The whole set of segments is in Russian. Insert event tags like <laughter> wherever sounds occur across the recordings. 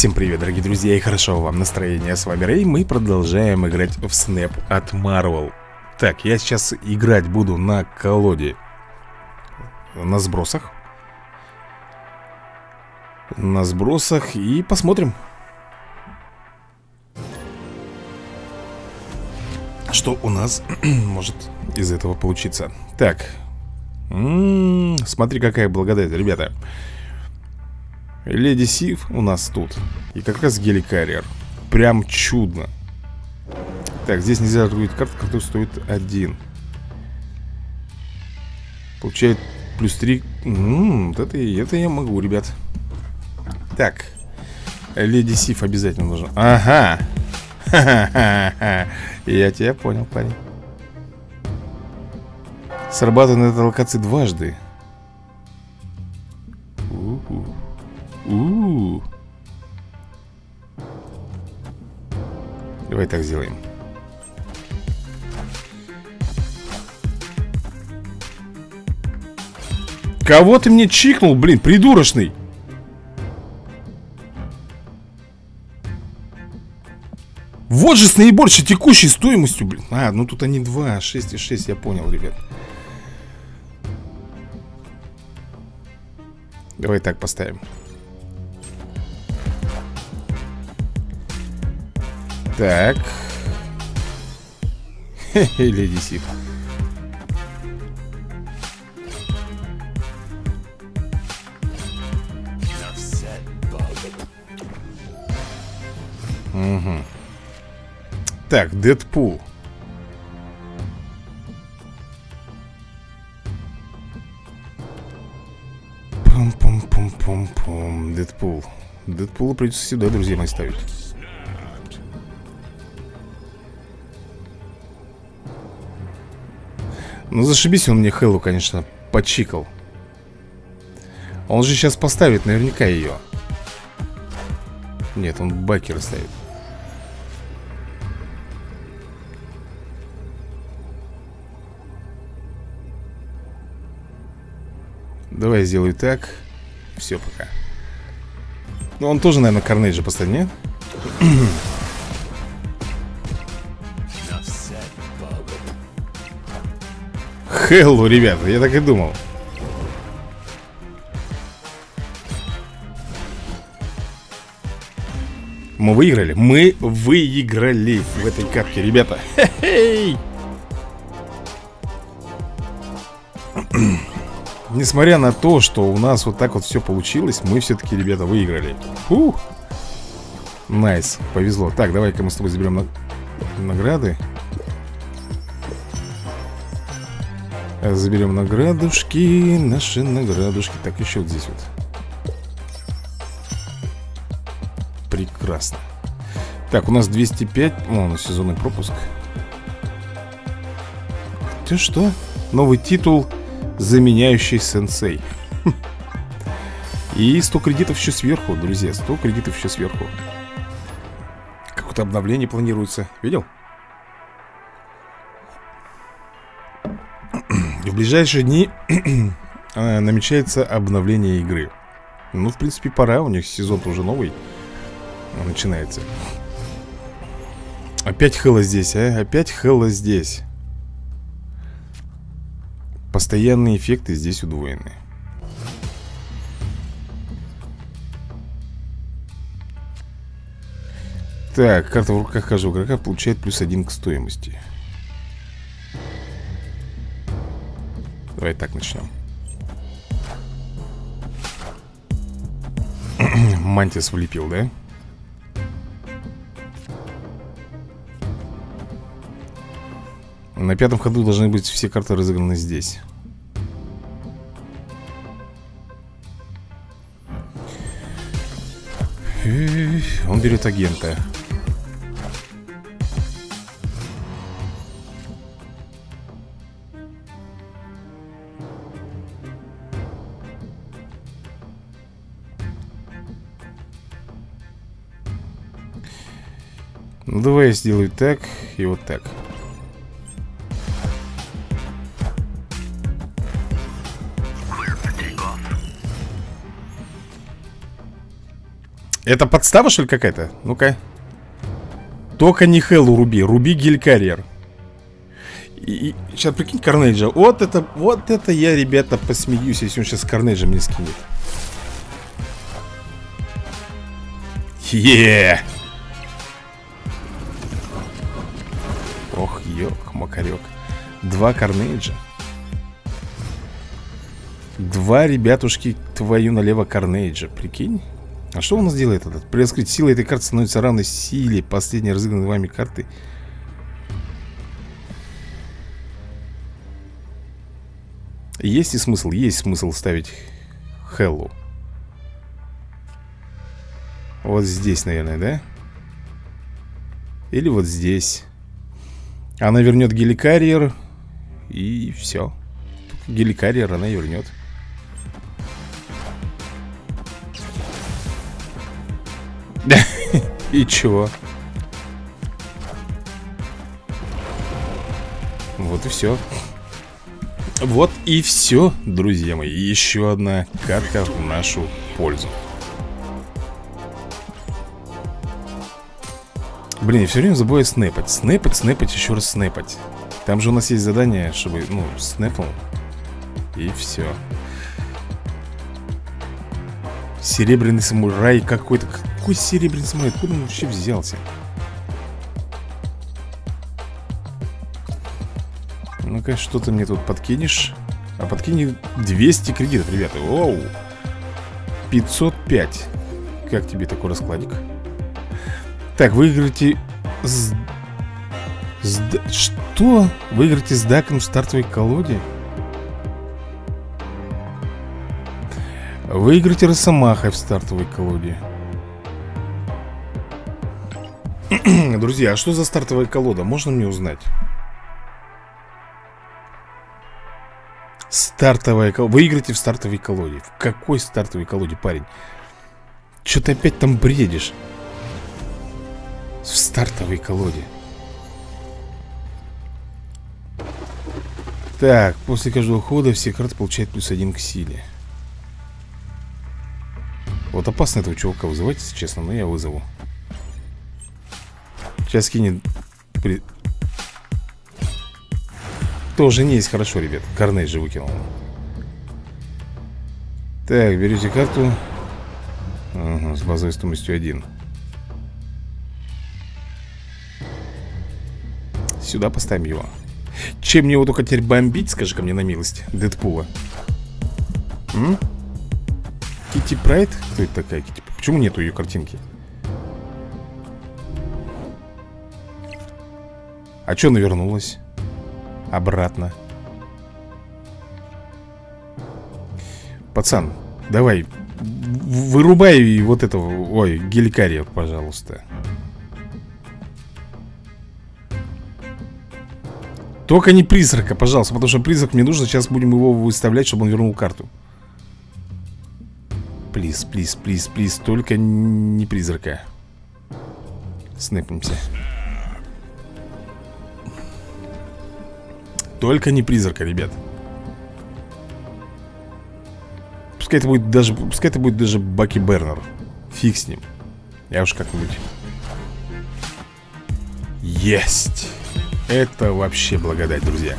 Всем привет, дорогие друзья, и хорошо вам настроение. С вами Рэй, мы продолжаем играть в Снэп от Marvel. Так, я сейчас играть буду на колоде На сбросах. На сбросах и посмотрим. Что у нас <clears throat> может из этого получиться? Так М -м, Смотри, какая благодать, ребята Леди Сив у нас тут. И как раз геликарьер Прям чудно. Так, здесь нельзя торгует карта, которая стоит один. Получает плюс 3 М -м, это, это я могу, ребят. Так. Леди Сив обязательно нужно Ага. <laughs> Я тебя понял, парень. Срабатывает на этой локации дважды. У, -у, -у. Давай так сделаем. Кого ты мне чикнул, блин, придурочный? Вот же с наибольшей текущей стоимостью, блин. А, ну тут они 2, 6 и 6, я понял, ребят. Давай так поставим. Так. Леди Сив. Угу. Так, Дэдпул. Пум-пум-пум-пум-пум. Дэдпул. Дэдпула придется сюда, друзья мои, ставить. Ну зашибись он мне Хэллу, конечно, почикал. Он же сейчас поставит наверняка ее Нет, он бакер ставит. Давай сделаю так. Все, пока. Ну он тоже, наверное, Карнейджа поставит, нет? <clears throat> Хеллу, ребята, я так и думал Мы выиграли? Мы выиграли в этой катке, ребята Хе-хей! Несмотря на то, что у нас вот так вот все получилось Мы все-таки, ребята, выиграли Ух! Nice, повезло Так, давай-ка мы с тобой заберем награды Заберем наградушки, наши наградушки. Так, еще вот здесь вот. Прекрасно. Так, у нас 205 О, у нас сезонный пропуск. Ты что? Новый титул Заменяющий сенсей. И 100 кредитов еще сверху, друзья. 100 кредитов еще сверху. Какое-то обновление планируется. Видел? В ближайшие дни а, <clears throat> намечается обновление игры. Ну, в принципе, пора, у них сезон уже новый Начинается. Опять Хэлла здесь, а? Опять Хэлла здесь. Постоянные эффекты здесь удвоены. Так, карта в руках каждого игрока получает плюс один к стоимости Давай так начнем. <clears throat> Мантис влепил, да? На пятом ходу должны быть все карты разыграны здесь. Он берет агента. Ну давай я сделаю так и вот так. Это подстава, что ли, какая-то? Ну-ка. Только не Хеллу руби, руби гель-карьер и, и, Сейчас прикинь Карнейджа Вот это, вот это я, ребята, посмеюсь Если он сейчас Карнейджа мне скинет. Еее. Ох, Два Карнейджа Два, ребятушки, твою налево Карнейджа Прикинь а что у нас делает этот? При раскрытии силы этой карты становится равной силе последней разыгранной вами карты. Есть и смысл, есть смысл ставить Хеллу. Вот здесь, наверное, да? Или вот здесь. Она вернет геликарьер. И все. Геликарьер она вернет. <laughs> И чего? Вот и все. Вот и все, друзья мои. Еще одна катка в нашу пользу. Блин, я все время забываю снэпать. Снэпать, снэпать, еще раз снэпать. Там же у нас есть задание, чтобы, ну, снэпнул. И все. Серебряный самурай какой-то Какой серебряный самурай? Откуда он вообще взялся? Ну-ка, что ты мне тут подкинешь? А подкини 200 кредитов, ребята Оу 505 Как тебе такой раскладик? Так, выиграете с... С... Что? Выиграете с даком в стартовой колоде? Выиграйте Росомахой в стартовой колоде <clears throat> Друзья, а что за стартовая колода? Можно мне узнать? Стартовая колода Выиграйте в стартовой колоде В какой стартовой колоде, парень? Что ты опять там бредишь? В стартовой колоде Так, после каждого хода все карты получают плюс один к силе вот опасно этого чувака вызывать, если честно, но я вызову. Сейчас кинет... При... Тоже не есть хорошо, ребят. Корней же выкинул. Так, берете карту. Ага, с базовой стоимостью 1. Сюда поставим его. Чем его только теперь бомбить, скажи-ка мне на милость, Дэдпула. М? Кити Прайд? Кто это такая Кити? Почему нету ее картинки? А что она вернулась? Обратно Пацан, давай Вырубай вот этого Ой, геликария, пожалуйста Только не призрака, пожалуйста Потому что призрак мне нужно Сейчас будем его выставлять, чтобы он вернул карту. Плиз, плиз, плиз, плиз Только не призрака. Снэпнемся. Только не призрака, ребят. Пускай это будет даже Пускай это будет даже Баки Бернер. Фиг с ним. Я уж как-нибудь. Есть Это вообще благодать, друзья.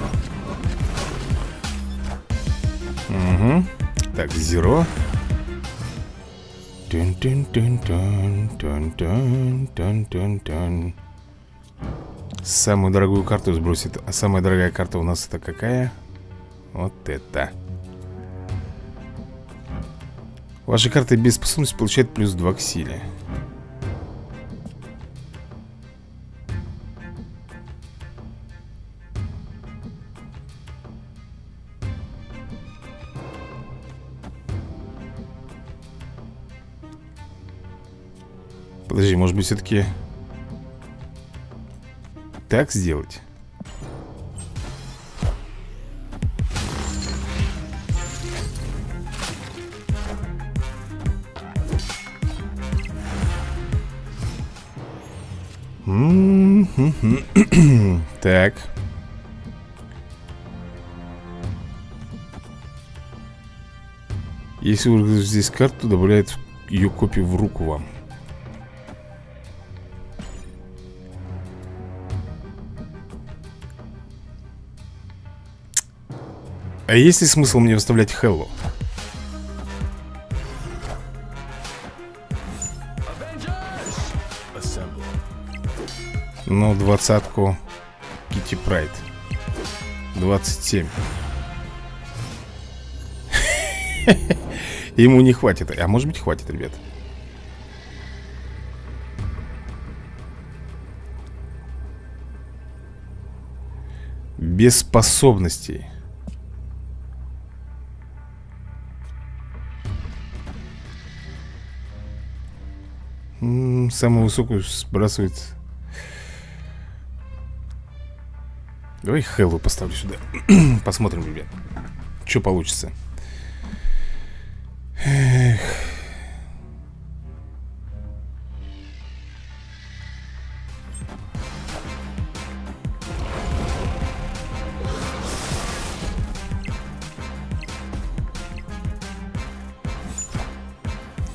Угу Так, зеро. Самую дорогую карту сбросит. А самая дорогая карта у нас это какая? Вот это. Ваши карты без способности получают плюс 2 к силе Подожди, может быть все-таки так сделать? Так. Если вы здесь карту, добавляет ее копию в руку вам. А есть ли смысл мне выставлять Хеллу? Ну, двадцатку Кити Прайд. 27 <laughs> Ему не хватит. А может быть хватит, ребят? Без способностей Самую высокую сбрасывает Давай Хеллу поставлю сюда. <clears throat> Посмотрим, ребят Что получится. Эх.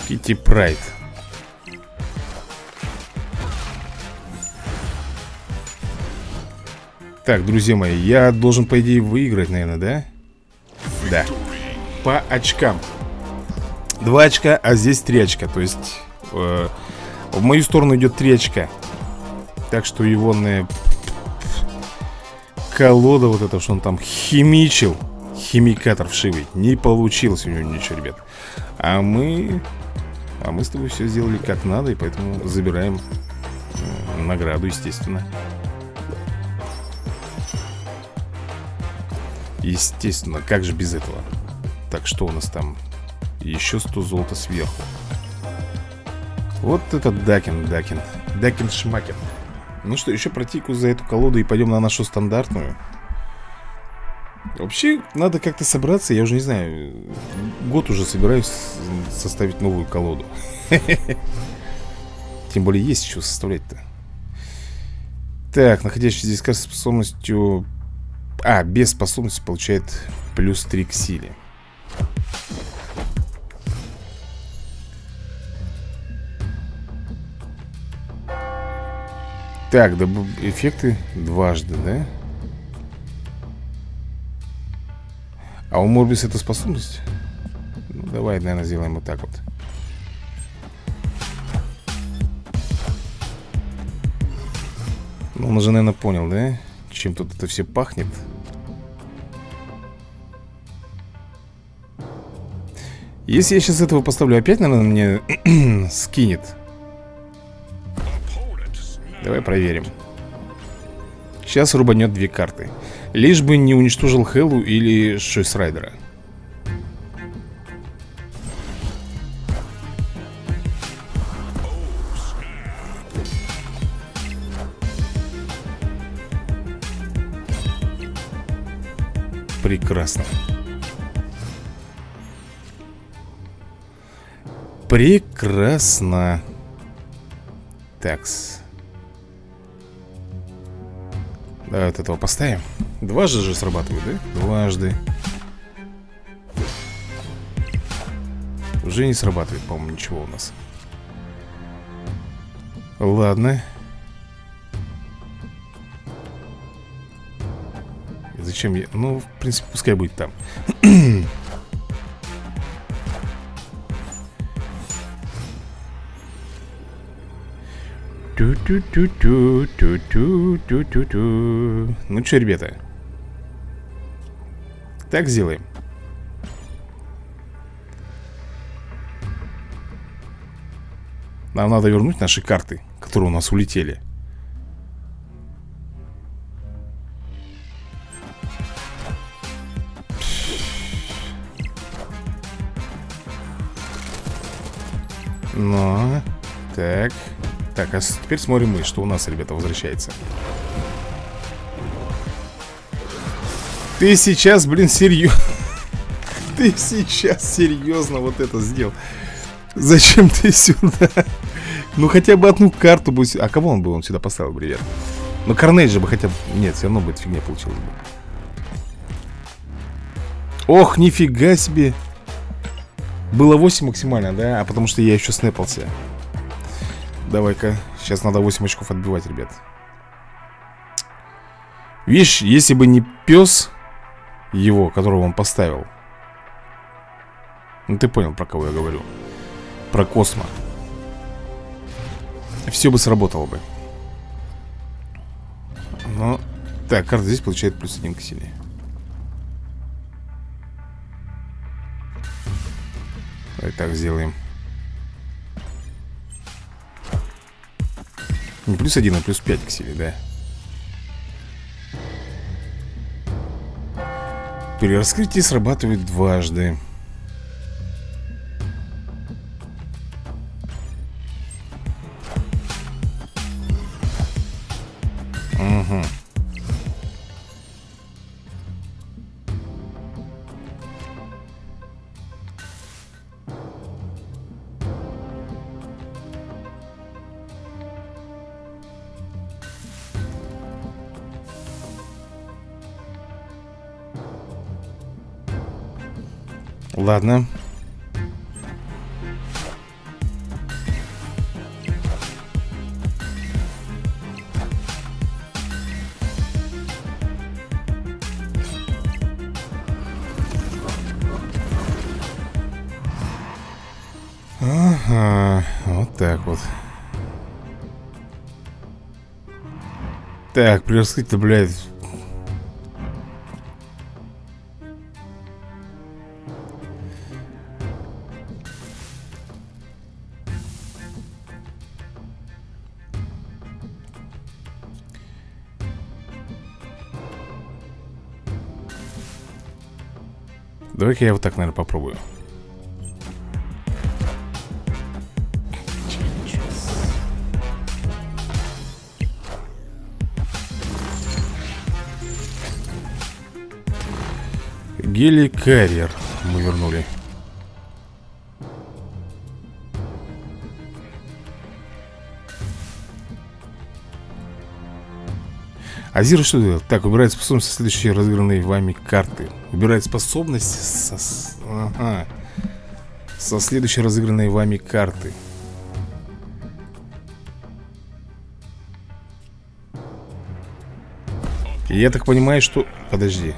Китти Прайд Так, друзья мои, я должен, по идее, выиграть, наверное, да? Да. По очкам. Два очка, а здесь три очка То есть э, в мою сторону идет три очка. Так что его на колода вот это, что он там химичил Химикатор вшивый Не получилось у него ничего, ребят. А мы... А мы с тобой все сделали как надо И поэтому забираем э, награду, естественно Естественно, как же без этого? Так, что у нас там? Еще 100 золота сверху? Вот это Дакин, Дакин. Дакин Шмакин. Ну что, еще протику за эту колоду и пойдем на нашу стандартную? Вообще, надо как-то собраться, я уже не знаю Год уже собираюсь составить новую колоду. <laughs> Тем более есть еще составлять-то. Так, находящийся здесь с способностью а, без способности получает плюс 3 к силе Так, да, эффекты дважды, да? А у Морбис это способность? Ну, давай, наверное, сделаем вот так вот Ну, он уже, наверное, понял, да? Чем тут это все пахнет Если я сейчас этого поставлю опять, наверное, мне <clears throat> скинет. Давай проверим. Сейчас рубанет две карты. Лишь бы не уничтожил Хеллу или Шойсрайдера Прекрасно Прекрасно. Такс. Давай вот этого поставим. Дважды же срабатывает, да? Дважды. Уже не срабатывает, по-моему, ничего у нас. Ладно. Зачем я... Ну, в принципе, пускай будет там <clears throat> Ну что, ребята? Так сделаем. Нам надо вернуть наши карты, которые у нас улетели. Ну, так. Так, а теперь смотрим мы, что у нас, ребята, возвращается. Ты сейчас, блин, серьезно... <laughs> Ты сейчас серьезно вот это сделал. Зачем ты сюда? Ну, хотя бы одну карту бы... А кого он бы он сюда поставил, ребят? Ну, Карнейдж же бы хотя бы... Нет, все равно будет фигня получилась бы. Ох, нифига себе. Было 8 максимально, да? А потому что я еще снэпался. Давай-ка, сейчас надо 8 очков отбивать, ребят Видишь, если бы не пес Его, которого он поставил. Ну ты понял, про кого я говорю. Про Космо. Все бы сработало бы. Но... Так, карта здесь получает плюс один к силе. Давай так сделаем. Не плюс один, а плюс пять к силе, да. При раскрытии срабатывает дважды. Ладно. Ага, вот так вот. Так, раскрытии, блядь, Давай-ка я вот так, наверное, попробую. Геликарьер мы вернули. Азир что делает? Так, убирает способность со следующей разыгранной вами карты. Убирает способность со... Ага. Со следующей разыгранной вами карты. Я так понимаю, что... Подожди.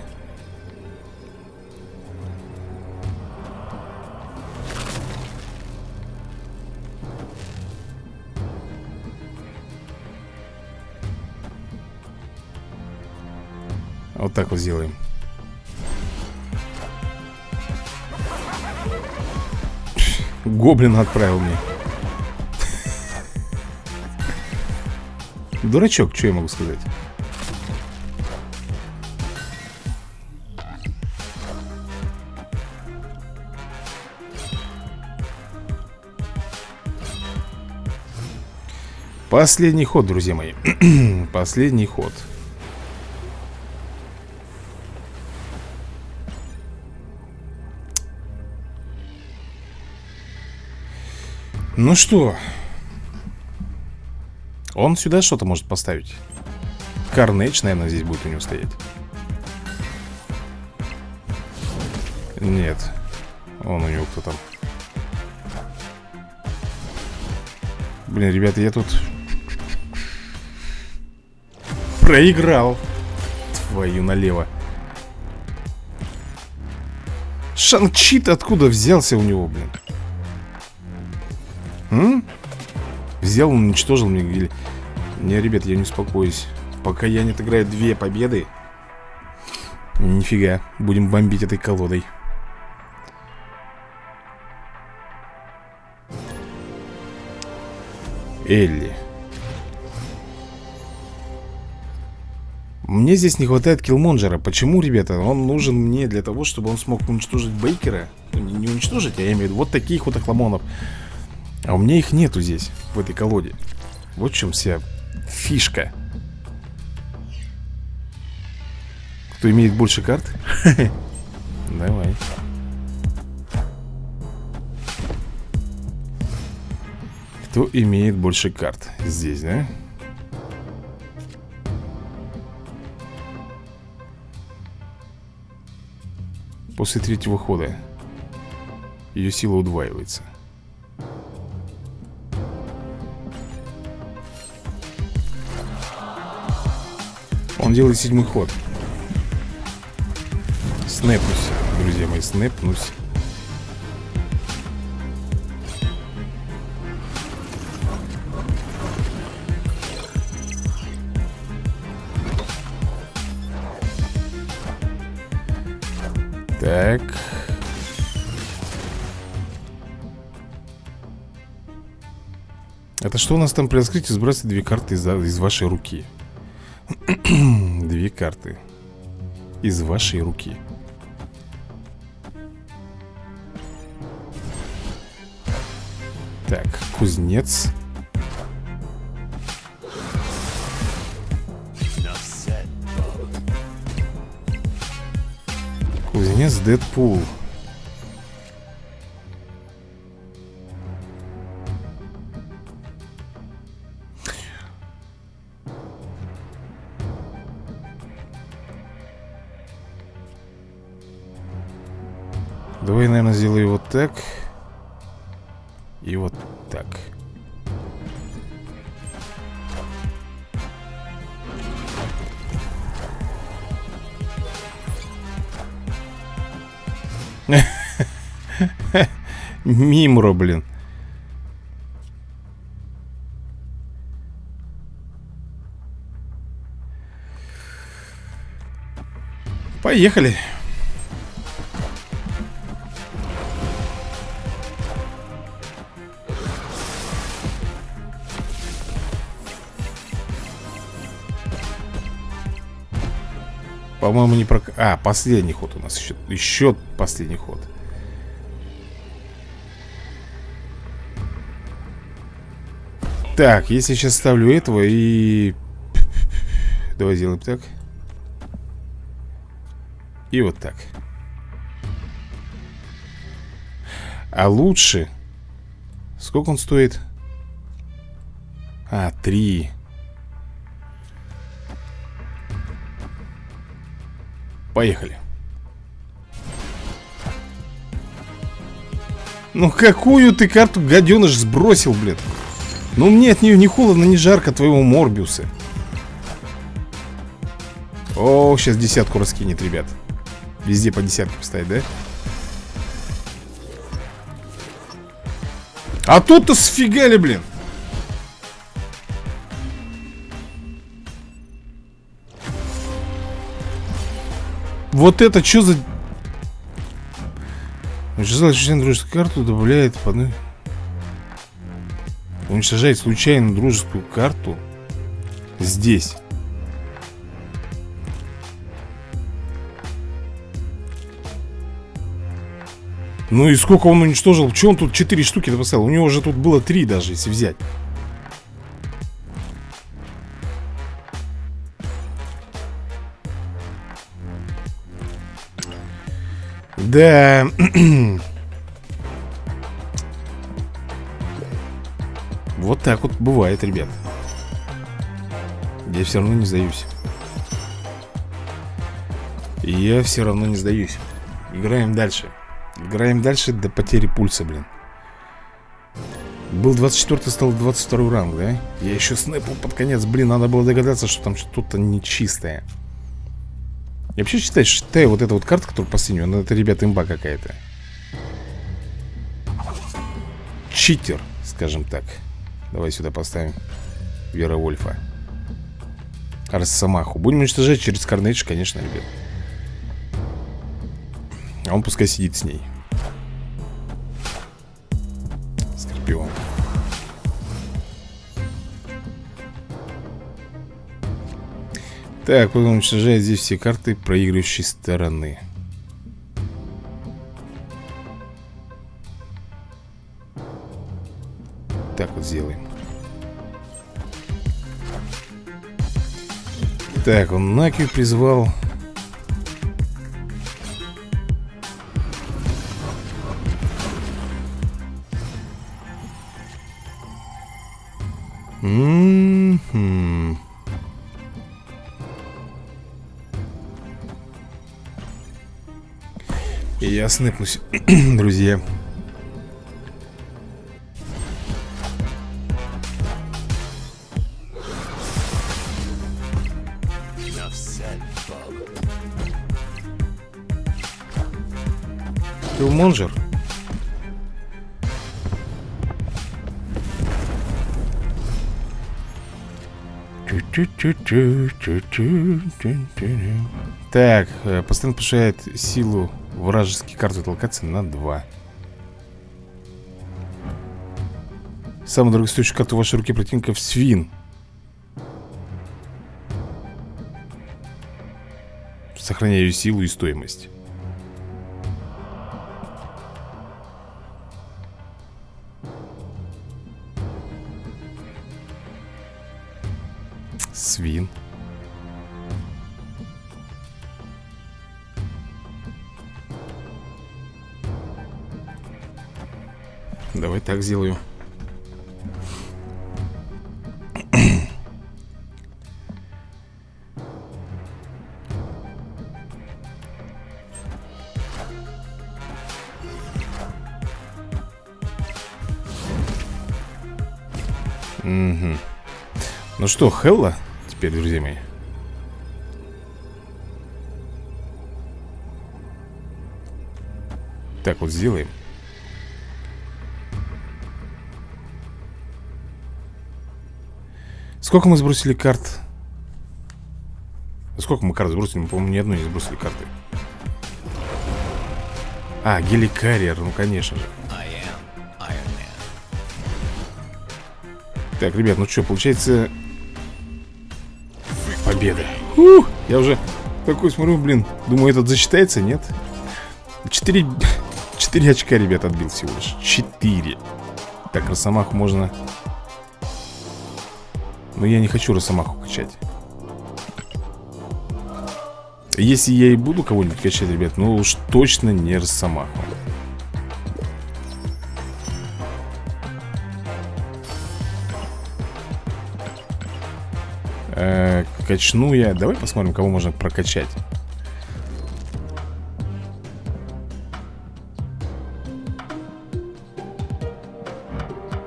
Сделаем. Гоблин отправил мне. Дурачок, что я могу сказать? Последний ход, друзья мои. <clears throat> Последний ход Ну что? Он сюда что-то может поставить. Карнейдж, наверное, здесь будет у него стоять. Нет. Он у него кто там. Блин, ребята, я тут... Проиграл. Твою налево. Шанчит откуда взялся у него, блин? М? Взял, уничтожил мне или... Не, ребят, я не успокоюсь. Пока я не отыграю две победы Нифига Будем бомбить этой колодой. Элли. Мне здесь не хватает киллмонджера Почему, ребята? Он нужен мне для того, чтобы он смог уничтожить Бейкера? Ну, Не уничтожить, а я имею в виду вот таких вот охламонов а у меня их нету здесь, в этой колоде Вот в чем вся фишка Кто имеет больше карт? <laughs> Давай Кто имеет больше карт? Здесь, да? После третьего хода Ее сила удваивается Он делает седьмой ход Снэпнусь, друзья мои, снэпнусь. Так. Это что у нас там при открытии сбрасывает две карты из, из вашей руки? Две карты из вашей руки. Так, кузнец. Кузнец Дэдпул. Давай, наверное, сделаю вот так. И вот так. <laughs> Мимро, блин. Поехали. По-моему, не про... А, последний ход у нас еще. Еще последний ход. Так, если сейчас ставлю этого и... Давай сделаем так. И вот так. А лучше... Сколько он стоит? А, три. Поехали. Ну какую ты карту, гаденыш, сбросил, блин? Ну мне от нее не холодно, не жарко твоего Морбиуса. О, сейчас десятку раскинет, ребят. Везде по десятке поставить, да? А тут-то сфигали, блин. Вот это что за... Желает член дружескую карту, добавляет по. Уничтожает случайно дружескую карту Здесь Ну и сколько он уничтожил? Че он тут 4 штуки поставил? У него уже тут было 3 даже, если взять Да. <clears throat> вот так вот бывает, ребят. Я все равно не сдаюсь. Я все равно не сдаюсь. Играем дальше. Играем дальше до потери пульса, блин. Был 24 стал 22 ранг, да? Я еще снэпал под конец. Блин, надо было догадаться, что там что-то нечистое. Я вообще считаю, считаю вот эта вот карта, которая последняя, она это, ребята, имба какая-то. Читер, скажем так. Давай сюда поставим Вера Вольфа. Росомаху. Будем уничтожать через Карнейдж, конечно, ребят. А он пускай сидит с ней. Скорпион. Так, он уничтожает здесь все карты проигрывающей стороны. Так вот сделаем. Так, он Накию призвал. М-м-м. Я сныкнусь, <clears throat> друзья. Хилмонжер. Так, э, постоянно повышает силу вражеских карт локации на 2. Самый дорогостоящий карта в вашей руке противников свин. Сохраняю силу и стоимость. Так сделаю. Угу. Ну что, Хелла теперь, друзья мои? Так вот сделаем. Сколько мы сбросили карт? Сколько мы карт сбросили? Мы, по-моему, ни одной не сбросили карты. А, геликарьер, ну конечно же. Так, ребят, ну что, получается Победа Ух, Я уже такой смотрю, блин Думаю, этот засчитается, нет? Четыре... <laughs> Четыре очка, ребят, отбил всего лишь Четыре Так, Росомаху можно... Но я не хочу Росомаху качать. Если я и буду кого-нибудь качать, ребят Ну уж точно не Росомаху. Э, Качну я. Давай посмотрим, кого можно прокачать.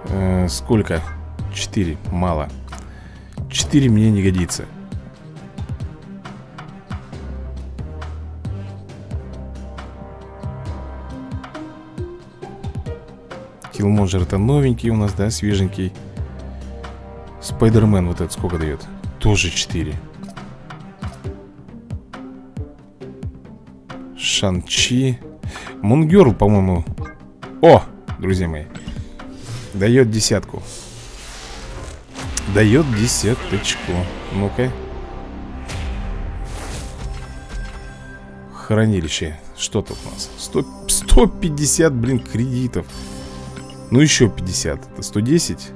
Э, Сколько? Четыре, мало Четыре мне не годится. Киллмонджер это новенький у нас, да, свеженький. Спайдермен вот этот сколько дает? Тоже 4 Шанчи. Мунгерл, по-моему. О, друзья мои Дает десятку Дает десяточку. Ну-ка. Хранилище. Что тут у нас? 100, 150, блин, кредитов. Ну еще 50 Это 110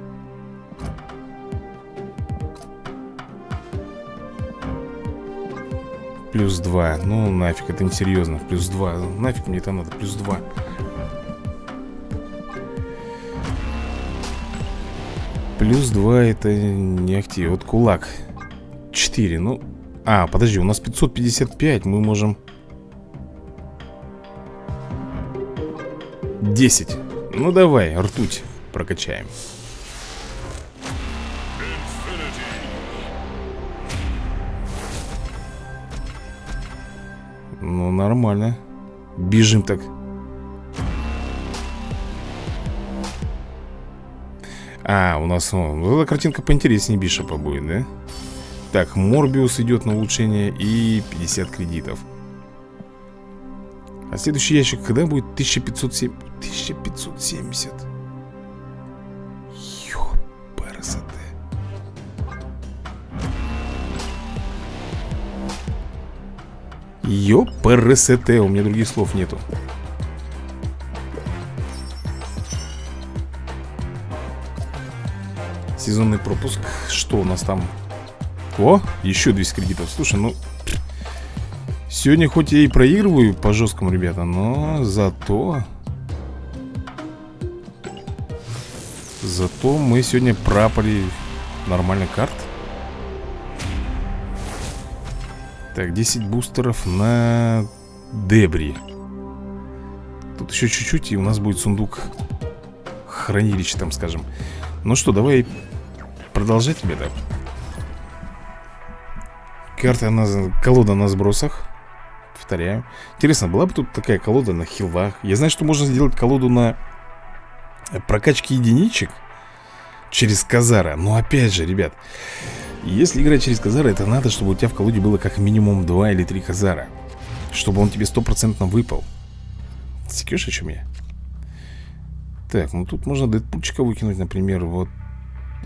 Плюс 2 Ну нафиг, это несерьезно. Плюс 2 Нафиг мне это надо, плюс 2 Плюс 2 это не Вот кулак. 4, ну А, подожди, у нас 555 Мы можем 10 Ну давай, ртуть прокачаем. Ну, нормально. Бежим так А, у нас ну, эта картинка поинтереснее Бишопа будет, да? Так, Морбиус идет на улучшение И 50 кредитов А следующий ящик когда будет? 1507 1570 Ёпарасоте Ёпрст, у меня других слов нету Сезонный пропуск. Что у нас там? О, еще 200 кредитов. Слушай, ну Сегодня хоть я и проигрываю по жесткому, ребята Но зато Зато мы сегодня пропали нормально карт. Так, 10 бустеров на Дебри. Тут еще чуть-чуть и у нас будет сундук Хранилище там, скажем. Ну что, давай продолжать, ребята Карта на... Колода на сбросах. Повторяю. Интересно, была бы тут такая колода на хилах? Я знаю, что можно сделать колоду на прокачке единичек Через Казара. Но опять же, ребят Если играть через Казара, это надо, чтобы у тебя в колоде было как минимум 2 или 3 Казара Чтобы он тебе стопроцентно выпал. Секешь, о чем я? Так, ну тут можно Дэдпульчика выкинуть, например Вот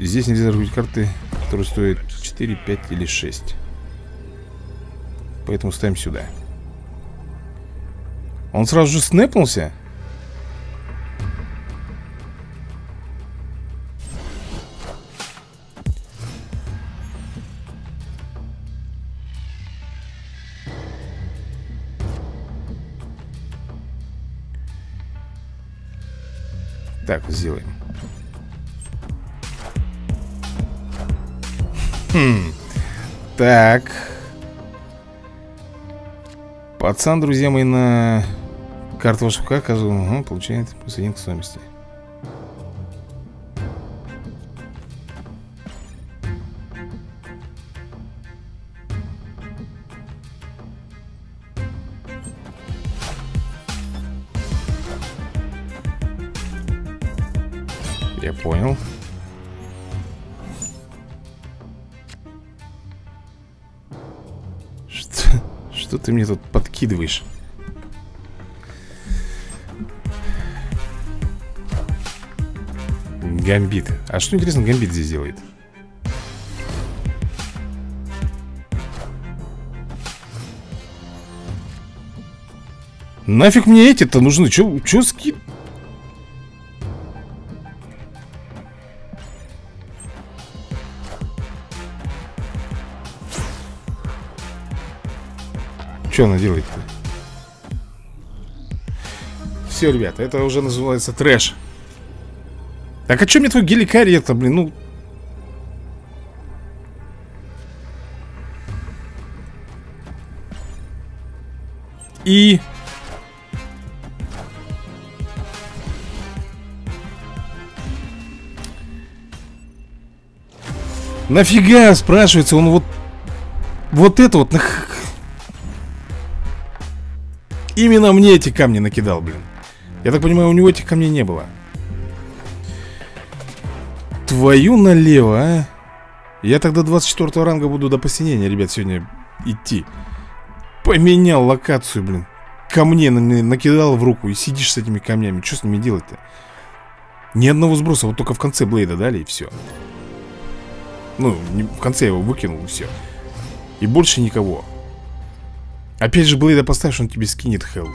здесь нельзя зарубить карты Которые стоят 4, 5 или 6 Поэтому ставим сюда. Он сразу же снэпнулся? Так сделаем Хм. Так. Пацан, друзья мои, на карту вашего угу, получает плюс один к стоимости. Подкидываешь? Гамбит. А что интересно Гамбит здесь делает? Нафиг мне эти-то нужны? Чё, чё Что она делает-то? Все, ребята, это уже называется трэш. Так а что мне твой геликарий это, блин, ну... И... Нафига, спрашивается, он вот... Вот это вот... Нах... Именно мне эти камни накидал, блин. Я так понимаю, у него этих камней не было. Твою налево, а? Я тогда 24 ранга буду до посинения, ребят, сегодня идти. Поменял локацию, блин. Камне накидал в руку и сидишь с этими камнями. Что с ними делать-то? Ни одного сброса, вот только в конце Блейда дали и все. Ну, в конце я его выкинул и все. И больше никого. Опять же Блейда поставишь, он тебе скинет Хелл.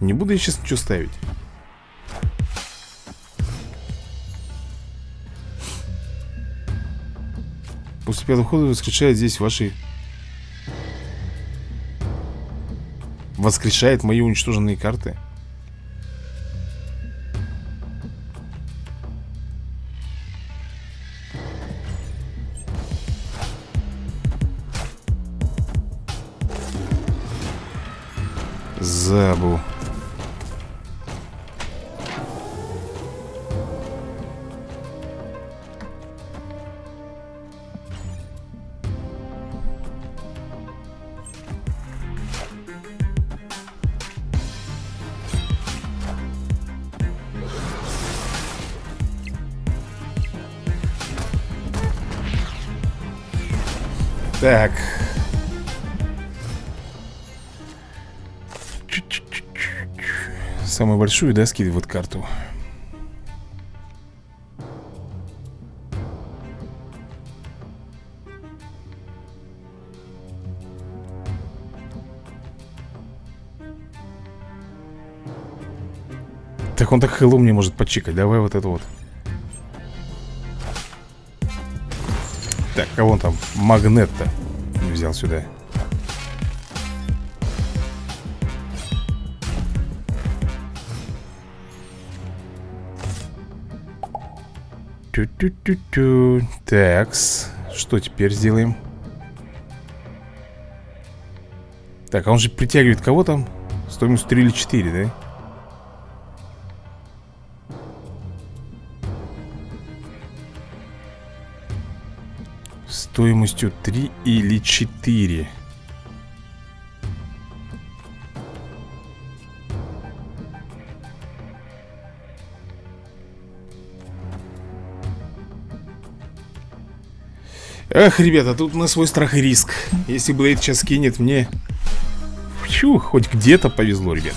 Не буду я сейчас ничего ставить. После пятого хода воскрешает здесь ваши... Воскрешает мои уничтоженные карты. Забыл. Большую, да, скидывают карту. Так он так хеллу мне может почикать. Давай вот это вот. Так, кого он там? Магнет-то взял сюда. Тю-тю-тю-тю. Такс. Что теперь сделаем? Так, а он же притягивает кого там? Стоимость 3 или 4, да? стоимостью 3 или 4 Эх, ребята, тут на свой страх и риск. Если Блейд сейчас кинет мне Фью, хоть где-то повезло, ребят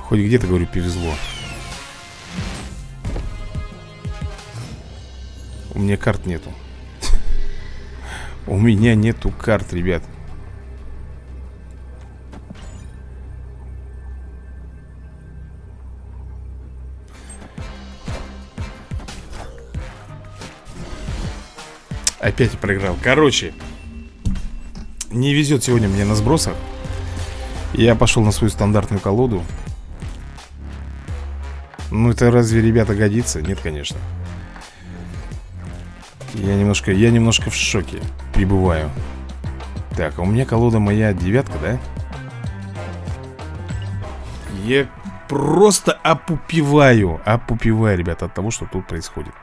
Хоть где-то, говорю, повезло. У меня карт нету. <laughs> У меня нету карт, ребят Опять проиграл. Короче, не везет сегодня мне на сбросах. Я пошел на свою стандартную колоду. Ну, это разве, ребята, годится? Нет, конечно. Я немножко, я немножко в шоке пребываю. Так, а у меня колода моя девятка, да? Я просто опупеваю, опупеваю, ребята, от того, что тут происходит.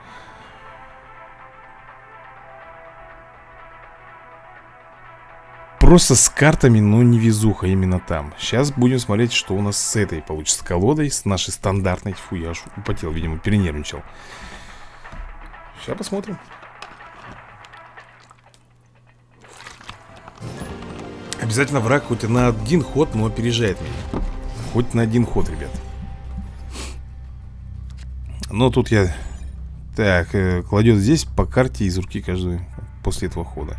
Просто с картами, но не везуха именно там. Сейчас будем смотреть, что у нас с этой получится колодой С нашей стандартной. Фу, я аж употел, видимо, перенервничал. Сейчас посмотрим. Обязательно враг хоть на один ход, но опережает меня. Хоть на один ход, ребят. Но тут я Так, э, кладет здесь по карте из руки каждый после этого хода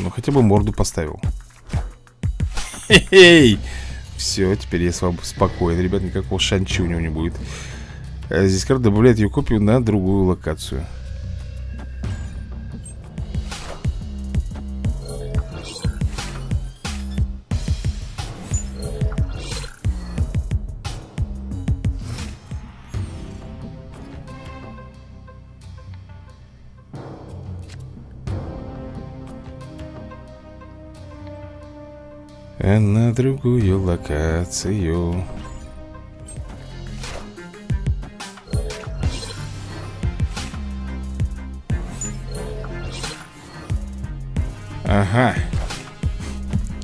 Ну, хотя бы морду поставил. Хе-хей! Все, теперь я спокоен, ребят, никакого шанчи у него не будет. А здесь карта добавляет ее копию на другую локацию. На другую локацию. Ага.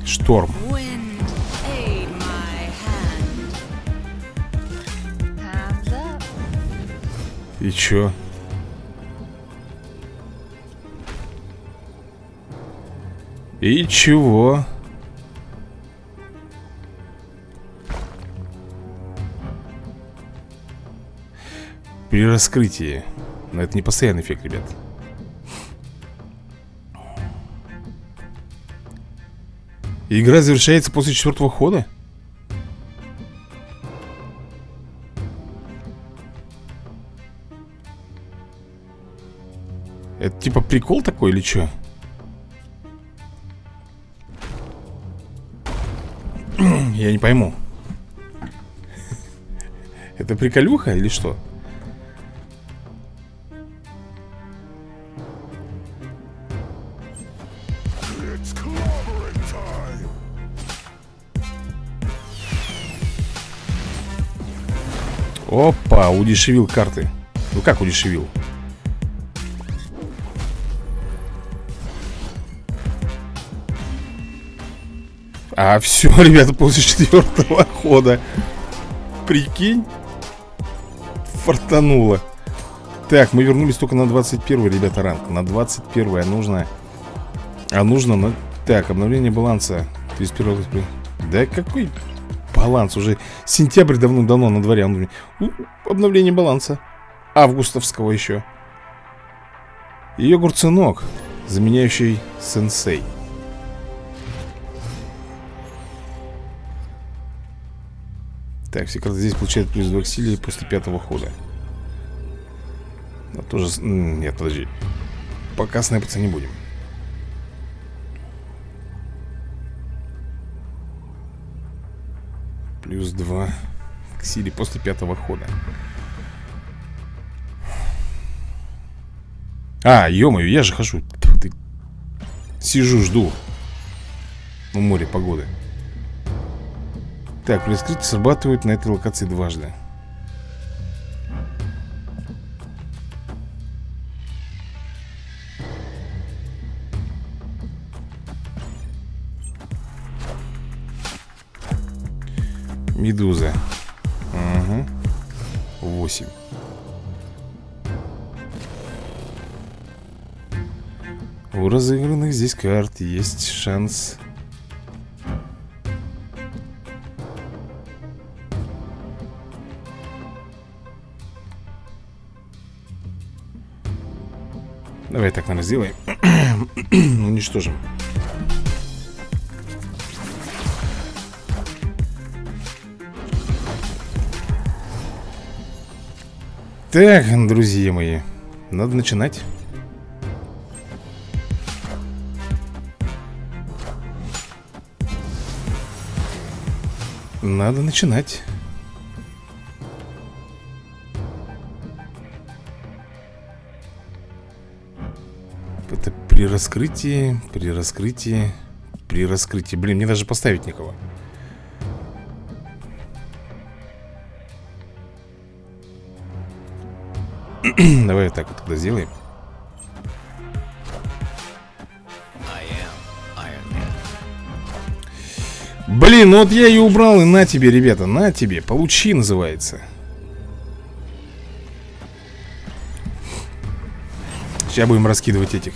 Шторм. И чё? И чего? При раскрытии. Но это не постоянный эффект, ребят. Игра завершается после четвертого хода? Это типа прикол такой или что? <clears throat> Я не пойму <laughs> Это приколюха или что? Удешевил карты? Ну как удешевил? А все, <laughs> ребята, после четвертого хода. Прикинь Фартануло. Так, мы вернулись только на 21 ребята, ранг. На 21 а нужно А нужно на... Так, обновление баланса. 31 Да какой баланс. Уже Сентябрь давно-давно на дворе. Обновление баланса Августовского еще И йогурт-сынок Заменяющий сенсей Так, все карты здесь получают плюс 2 к силе после пятого хода. А тоже... Нет, подожди. Пока снайпаться не будем Плюс 2 к силе после пятого хода. А, ё я же хожу. Ты... Сижу, жду. Ну, море погоды Так, при раскрытии срабатывают на этой локации дважды Медуза. Угу. 8. У разыгранных здесь карт есть шанс Давай так, наверное, сделаем <clears throat> Уничтожим Так, друзья мои Надо начинать. Надо начинать. Это при раскрытии При раскрытии При раскрытии. Блин, мне даже поставить никого <clears throat> Давай так вот тогда сделаем. Блин, ну вот я ее убрал и на тебе, ребята, на тебе. Получи, называется. Сейчас будем раскидывать этих.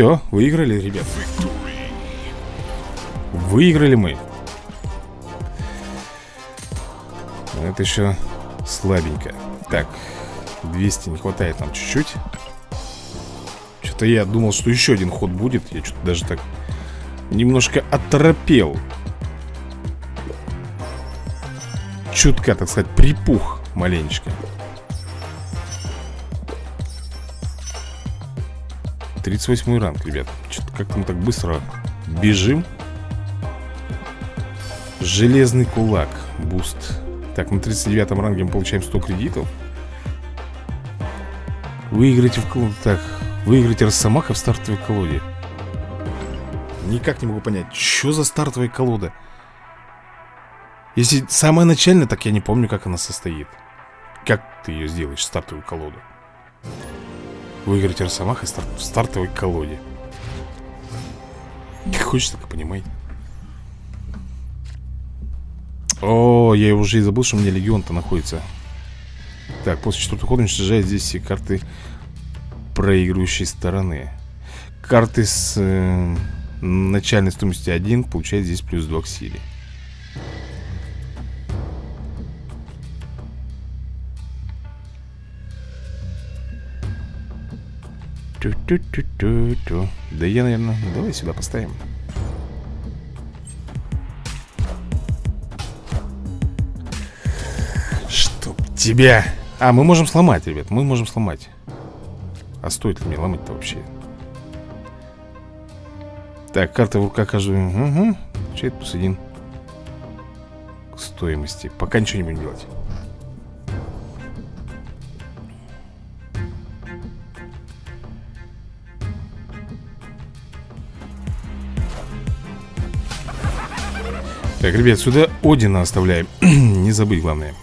Все, выиграли, ребят. Выиграли мы. Это еще слабенько. Так, 200 не хватает нам чуть-чуть. Что-то я думал, что еще один ход будет. Я что-то даже так немножко оторопел. Чутка, так сказать, припух маленечко 38 ранг, ребят. Что-то как-то мы так быстро бежим. Железный кулак Буст. Так, на 39 ранге мы получаем 100 кредитов. Выиграйте в колоде Так, выиграйте Росомаха в стартовой колоде. Никак не могу понять Что за стартовая колода? Если самая начальная, так я не помню, как она состоит. Как ты ее сделаешь, стартовую колоду? Выиграть Росомаха старт в стартовой колоде. Как хочешь, так и понимай. О, я уже и забыл, что у меня легион-то находится. Так, после четвертого хода уничтожает здесь все карты проигрывающей стороны. Карты с э, начальной стоимостью 1 получает здесь плюс 2 к силе Ту -ту -ту -ту -ту. Да я, наверное, давай сюда поставим. Чтоб тебя... А, мы можем сломать, ребят, мы можем сломать. А стоит ли мне ломать-то вообще? Так, карта в руках кажу. Угу. Чайт плюс один. К стоимости. Пока ничего не будем делать. Так, ребят, сюда Одина оставляем. <clears throat> Не забыть, главное.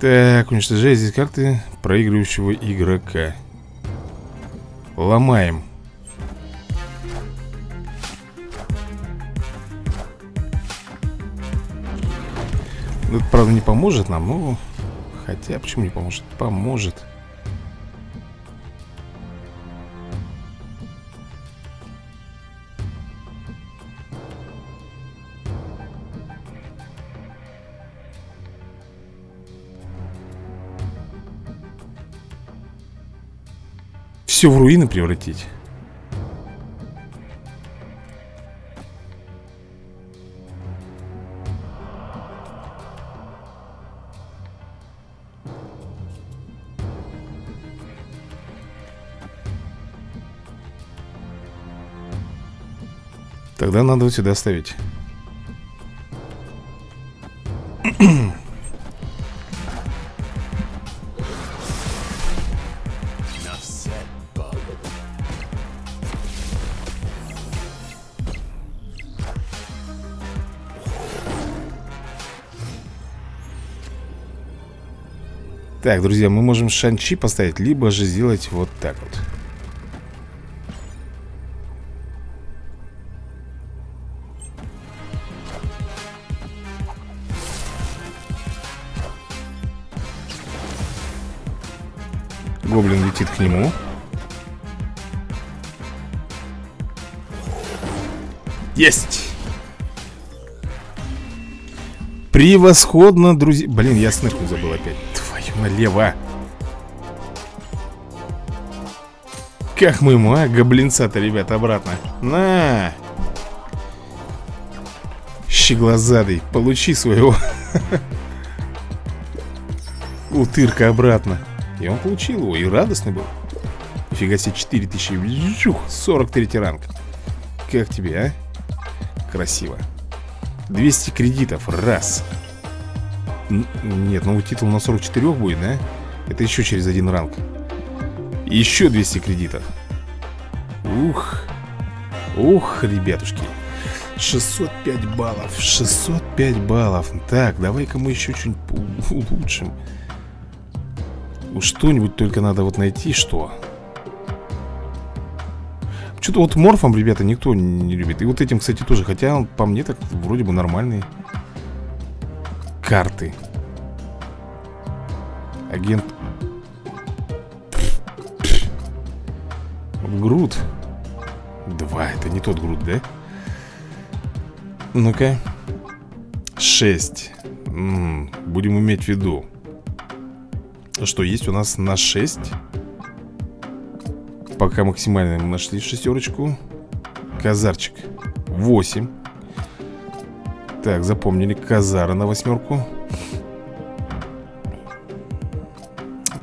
Так, уничтожая здесь карты проигрывающего игрока. Ломаем. Это, правда, не поможет нам, но... Хотя, почему не поможет? Поможет все в руины превратить. Тогда надо вот сюда ставить <clears throat> Так, друзья, мы можем шанчи поставить Либо же сделать вот так вот. Гоблин летит к нему. Есть! Превосходно, друзья. Блин, я снэпнуть забыл опять налево. Как мы ему, а? Гоблинца-то, ребят, обратно? На! Щеглазадый, получи своего. <laughs> Утырка обратно. И он получил его, и радостный был. Нифига себе, 4000 Жух, 43 ранг Как тебе, а? Красиво. 200 кредитов, раз нет, новый титул на 44 будет, да? Это еще через один ранг. Еще 200 кредитов. Ух Ух, ребятушки. 605 баллов 605 баллов. Так, давай-ка мы еще что-нибудь улучшим. Что-нибудь только надо вот найти, что. Что-то вот морфом, ребята, никто не любит. И вот этим, кстати, тоже Хотя, по мне, так вроде бы нормальный карты. Агент. Груд. Два, это не тот груд, да? Ну-ка. Шесть. М -м, Будем иметь в виду Что есть у нас на 6 Пока максимально мы нашли шестерочку. Казарчик. 8 так, запомнили. Казара на восьмерку.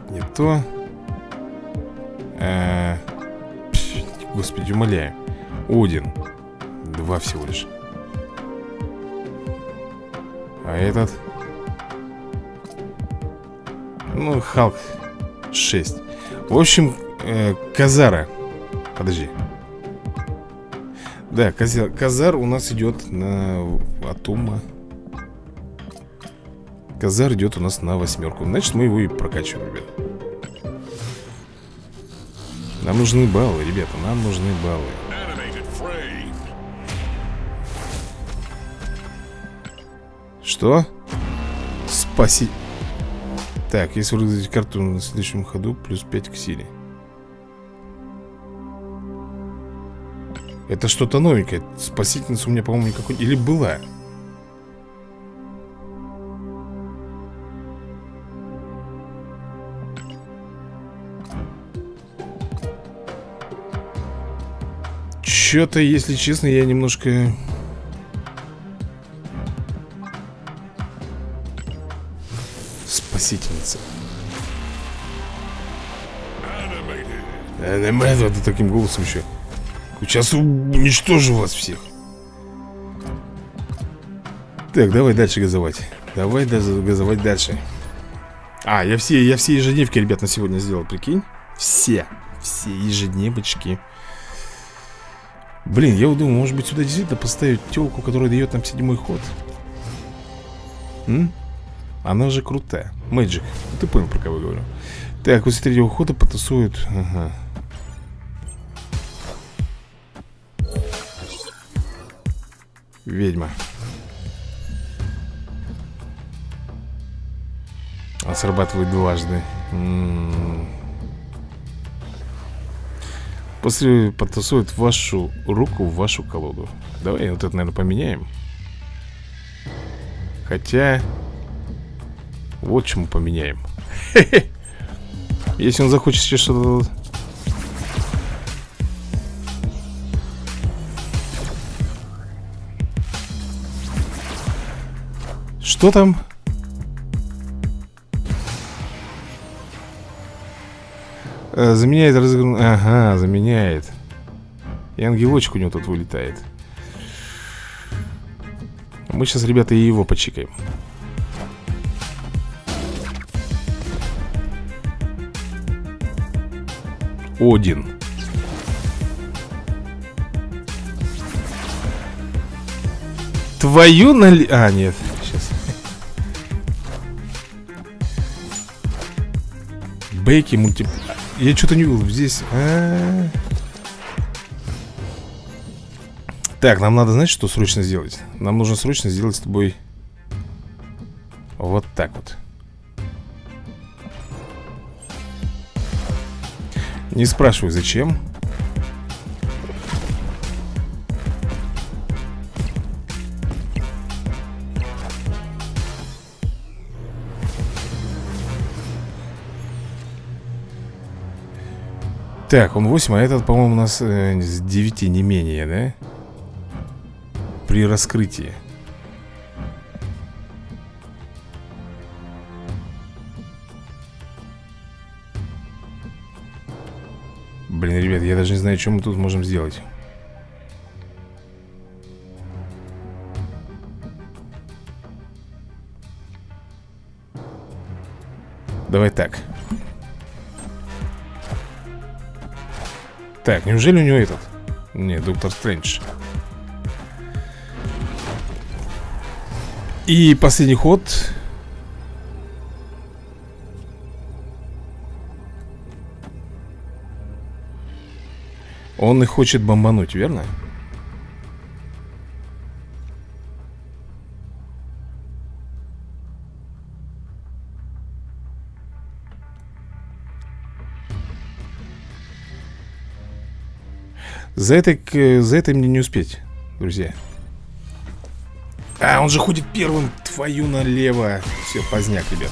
Не то. А, Господи, умоляю. Один. Два всего лишь. А этот? Ну, Халк. 6 В общем, э, Казара. Подожди. Да, Казар у нас идет на Атума. Казар идет у нас на восьмерку. Значит, мы его и прокачиваем, ребят. Нам нужны баллы, ребята, нам нужны баллы. Что? Спаси... Так, если выразить карту на следующем ходу, плюс 5 к силе. Это что-то новенькое. Спасительница у меня, по-моему, никакой... Или была? Что-то, если честно, я немножко... Спасительница. Animated таким голосом еще Сейчас уничтожу вас всех. Так, давай дальше газовать. Давай газовать дальше. А, я все, я все ежедневки, ребят, на сегодня сделал, прикинь. Все, все ежедневочки. Блин, я вот думаю, может быть сюда действительно поставить телку, которая дает нам седьмой ход? М? Она же крутая. Мэджик, ты понял, про кого я говорю. Так, после третьего хода потасуют Ага Ведьма. А срабатывает дважды. М -м -м. После потасует вашу руку в вашу колоду. Давай вот это, наверное, поменяем. Хотя... Вот чему поменяем. <laughs> Если он захочет сейчас что-то Что там? Э, заменяет разгрун... Ага, заменяет. И ангелочек у него тут вылетает. Мы сейчас, ребята, и его почекаем Один Твою нали... А, нет, Бейки мульти... Я что-то не увидел здесь а -а -а. Так, нам надо, знаешь, что срочно сделать? Нам нужно срочно сделать с тобой Вот так вот Не спрашивай, зачем Так, он 8, а этот, по-моему, у нас э, с 9 не менее, да? При раскрытии. Блин, ребят, я даже не знаю, что мы тут можем сделать. Давай так Так, неужели у него этот? Нет, Доктор Стрэндж И последний ход Он и хочет бомбануть, верно? За это, за это мне не успеть, друзья. А, он же ходит первым Твою налево. Все, поздняк, ребят.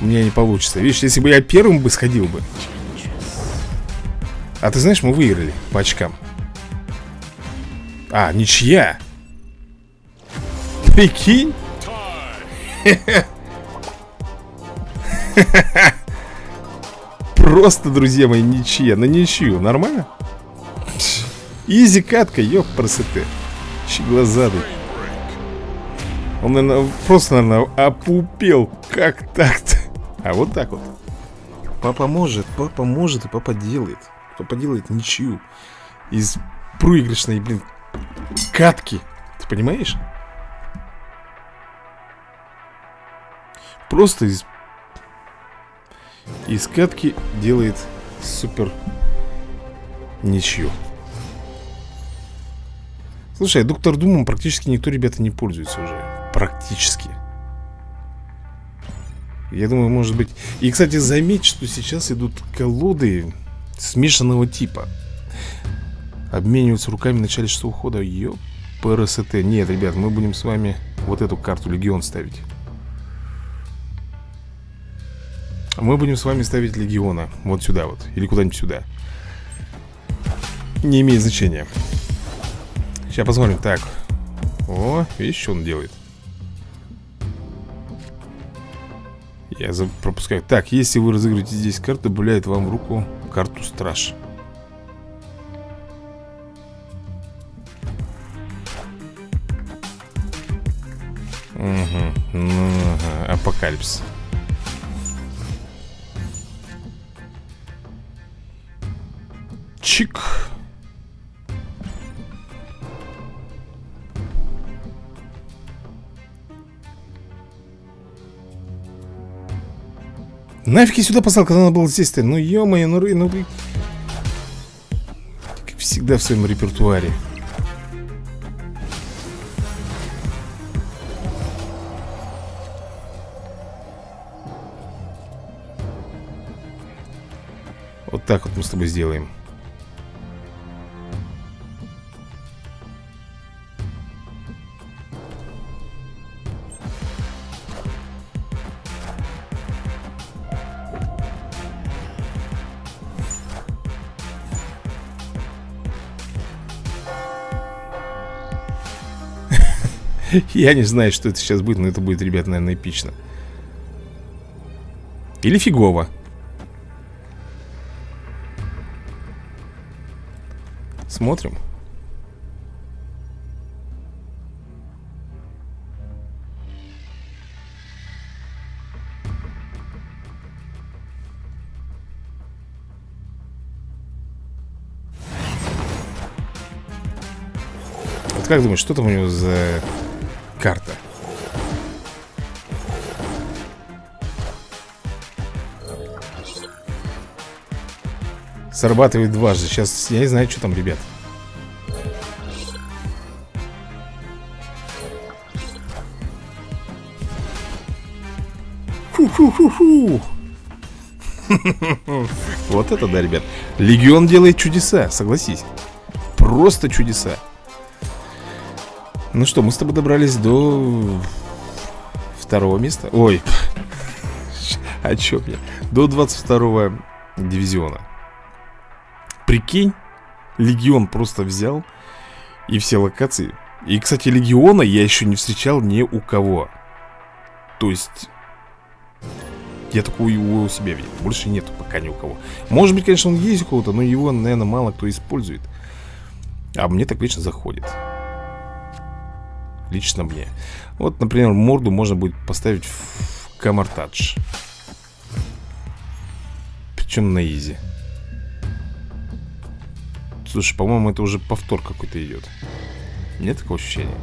У меня не получится. Видишь, если бы я первым бы сходил бы. А ты знаешь, мы выиграли по очкам. А, ничья. Прикинь <laughs> <laughs> Просто, друзья мои, ничья. На ничью, нормально? Изи катка, ёп, красоты Щеглазадый Он, наверное, просто, наверное, опупел. Как так-то? А вот так вот. Папа может, папа может и папа делает. Папа делает ничью. Из проигрышной, блин, катки. Ты понимаешь? Просто из Из катки делает супер ничью. Слушай, доктор Думом практически никто, ребята, не пользуется уже. Практически. Я думаю, может быть... И, кстати, заметь, что сейчас идут колоды смешанного типа. Обмениваются руками в начале шестого хода. Ёп, ПРСТ Нет, ребят, мы будем с вами вот эту карту Легион ставить Мы будем с вами ставить легиона Вот сюда вот, или куда-нибудь сюда. Не имеет значения. Сейчас посмотрим, так. О, видишь, что он делает? Я пропускаю. Так, если вы разыграете здесь карту Добавляет вам в руку карту страж Угу, ну, ага. апокалипсис Чик. Нафиг я сюда послал, когда надо было здесь стоять? Ну, ё-моё, ну, ну... Как всегда в своем репертуаре. Вот так вот мы с тобой сделаем. <laughs> Я не знаю, что это сейчас будет, но это будет, ребят, наверное, эпично. Или фигово. Смотрим. Вот как думаешь, что там у него за карта? Срабатывает дважды. Сейчас я не знаю, что там, ребят. Фу-фу-фу-фу. <laughs> Вот это да, ребят. Легион делает чудеса, согласись. Просто чудеса. Ну что, мы с тобой добрались до второго места. Ой, о чем я? До 22 дивизиона. Прикинь, Легион просто взял и все локации. И, кстати, Легиона я еще не встречал ни у кого. То есть, я такого его у себя видел. Больше нету пока ни у кого. Может быть, конечно, он есть у кого-то, но его, наверное, мало кто использует. А мне так лично заходит. Лично мне. Вот, например, морду можно будет поставить в камартадж. Причем на изи. Слушай, по-моему, это уже повтор какой-то идет. Нет такого ощущения?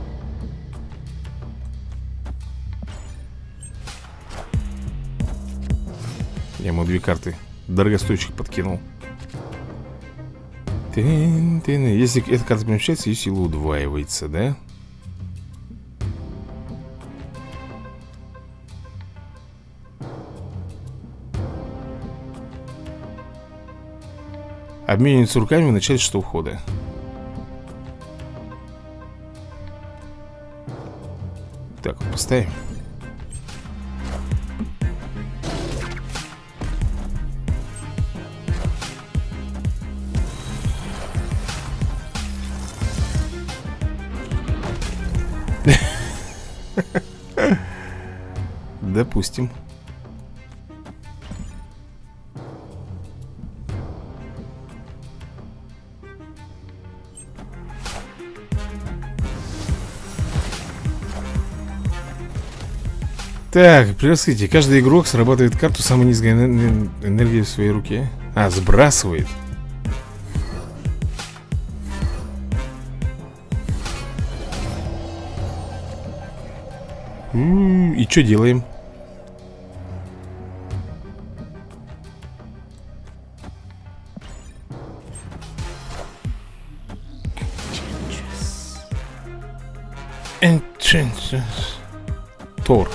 Я ему две карты дорогостоящих подкинул. Если эта карта помещается, ее сила удваивается, да? Обменивается руками в начале шестого хода. Так, поставим. <laughs> Допустим. Так, раскрытии каждый игрок срабатывает карту самой низкой энергии в своей руке. А, сбрасывает. М -м, и что делаем? Тор.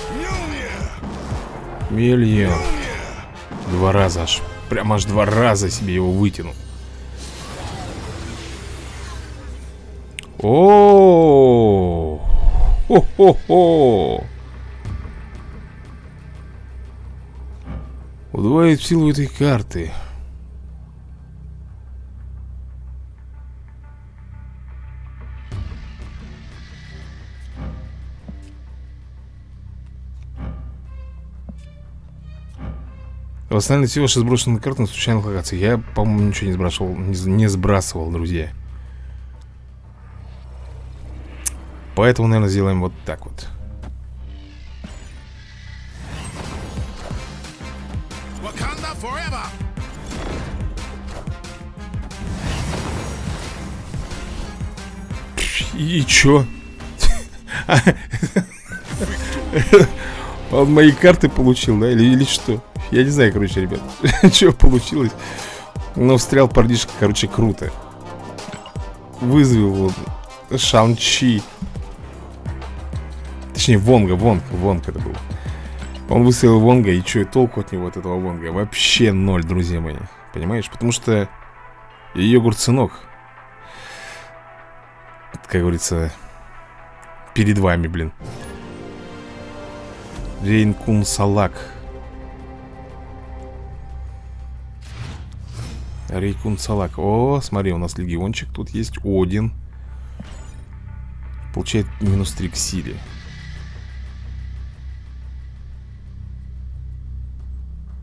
Миллион. Два раза аж. Прям аж два раза себе его вытянул. О, хо хо Удвоит силу этой карты. Восстановление всего, что сброшено на карту на случайных локациях. Я, по-моему, ничего не сбрасывал, не, не сбрасывал, друзья. Поэтому, наверное, сделаем вот так вот. И, и чё? <laughs> <laughs> Он мои карты получил, да? Или, или что? Я не знаю, короче, ребят, <laughs> что получилось. Но встрял парнишка, короче, круто. Вызвал Шанчи. Точнее, Вонга, Вонг, Вонг это был. Он выстрелил Вонга, и что, и толку от него, от этого Вонга? Вообще ноль, друзья мои. Понимаешь? Потому что ее гурценок, как говорится, перед вами, блин. Рейнкун Салак. Рейкун Салак. О, смотри, у нас легиончик тут есть. Один. Получает минус 3 к силе.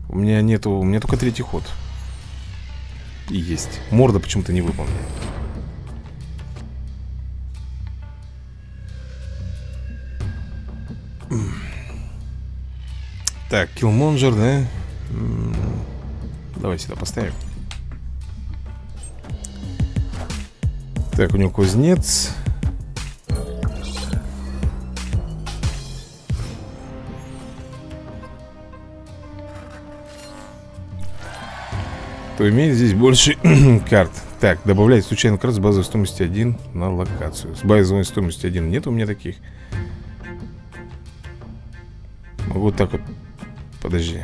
У меня нету... У меня только третий ход. И есть. Морда почему-то не выполнена. Так, Килмонджер, да? Давай сюда поставим. Так, у него кузнец. То имеет здесь больше <clears throat> карт. Так, добавлять случайно карт с базовой стоимостью 1 на локацию. С базовой стоимостью 1 нет у меня таких. Могу вот так вот. Подожди.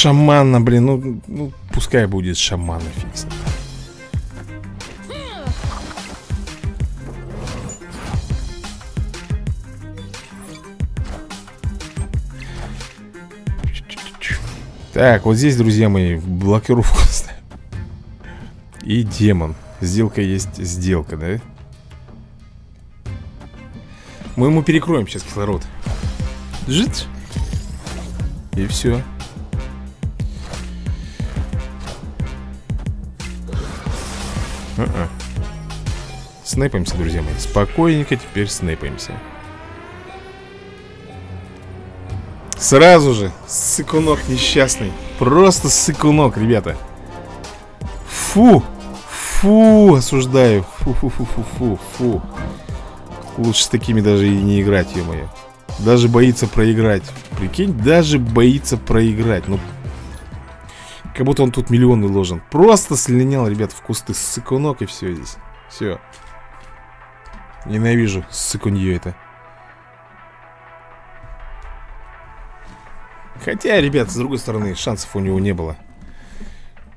Шамана, блин, ну, ну пускай будет шамана фикс. Так, вот здесь, друзья мои, блокировку. <laughs> И демон. Сделка есть сделка, да? Мы ему перекроем сейчас кислород. Жить. И все. А -а. Снэпаемся, друзья мои. Спокойненько теперь снэпаемся. Сразу же Сыкунок несчастный. Просто сыкунок, ребята. Фу Фу, осуждаю. Фу-фу-фу-фу-фу Лучше с такими даже и не играть, ё-моё. Даже боится проиграть. Прикинь, даже боится проиграть. Ну Как будто он тут миллион выложен Просто слинял, ребят, в кусты Сыкунок и все здесь Все Ненавижу сыкунье это Хотя, ребят, с другой стороны, шансов у него не было.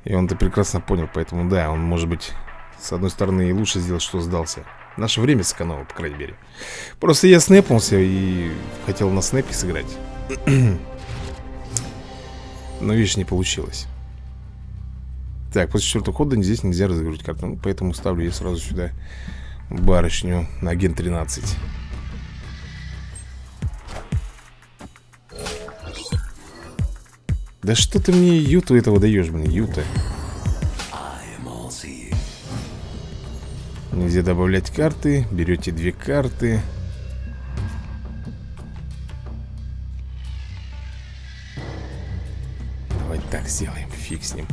И он это прекрасно понял, поэтому да, он, может быть, с одной стороны, и лучше сделал, что сдался. Наше время сэкономил, по крайней мере. Просто я снэпнулся и хотел на снэпе сыграть. <clears throat> Но, видишь, не получилось. Так, после четвертого хода здесь нельзя разыгрывать карту. Ну, поэтому ставлю я сразу сюда барышню на агент 13. Да что ты мне юту этого даешь, блин, юта? Нельзя добавлять карты. Берете две карты. Давай так сделаем. Фиг с ним.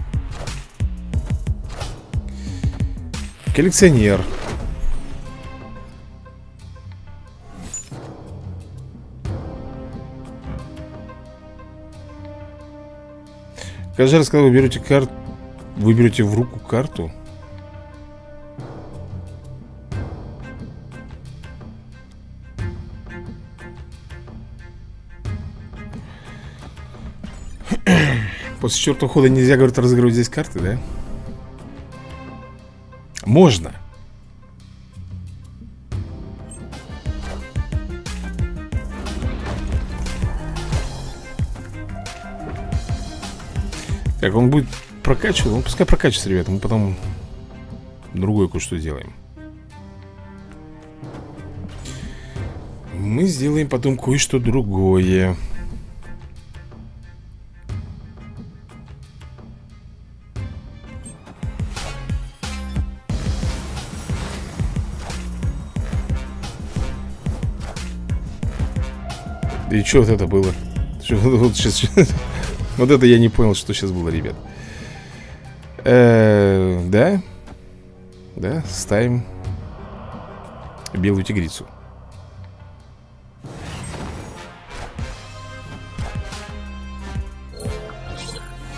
Коллекционер. Каждый раз, когда вы берете карту, вы берете в руку карту. После четвертого хода нельзя, говорит, разыгрывать здесь карты, да? Можно. Как он будет прокачивать? Ну, пускай прокачивается, ребята. Мы потом другое кое-что сделаем. Мы сделаем потом кое-что другое. И что вот это было? Что, вот сейчас, вот это я не понял, что сейчас было, ребят. Э, да? Да, ставим белую тигрицу.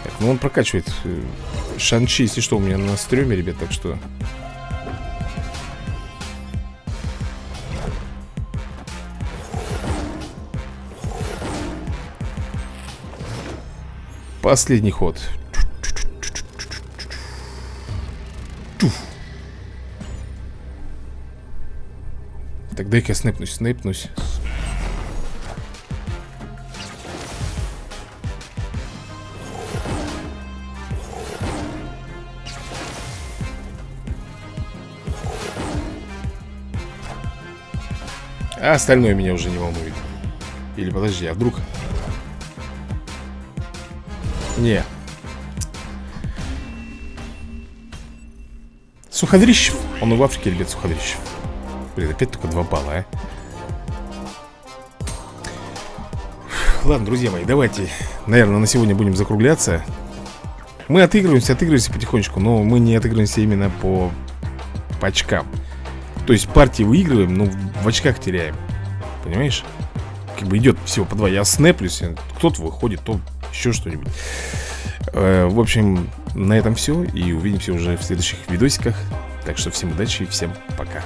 Так, ну он прокачивает э, Шанчи, если что, у меня на стреме, ребят, так что... Последний ход. Так, дай-ка я снэпнусь, снэпнусь. А остальное меня уже не волнует. Или подожди, а вдруг не. Суходрищев. Он и в Африке, ребят, Суходрищев. Блин, опять только два балла, а. Ладно, друзья мои, давайте, наверное, на сегодня будем закругляться. Мы отыгрываемся, отыгрываемся потихонечку, но мы не отыгрываемся именно по, по очкам. То есть партии выигрываем, но в очках теряем. Понимаешь? Как бы идет всего по два. Я снеплюсь, кто-то выходит, то еще что-нибудь. Э, в общем, на этом все. И увидимся уже в следующих видосиках. Так что всем удачи и всем пока.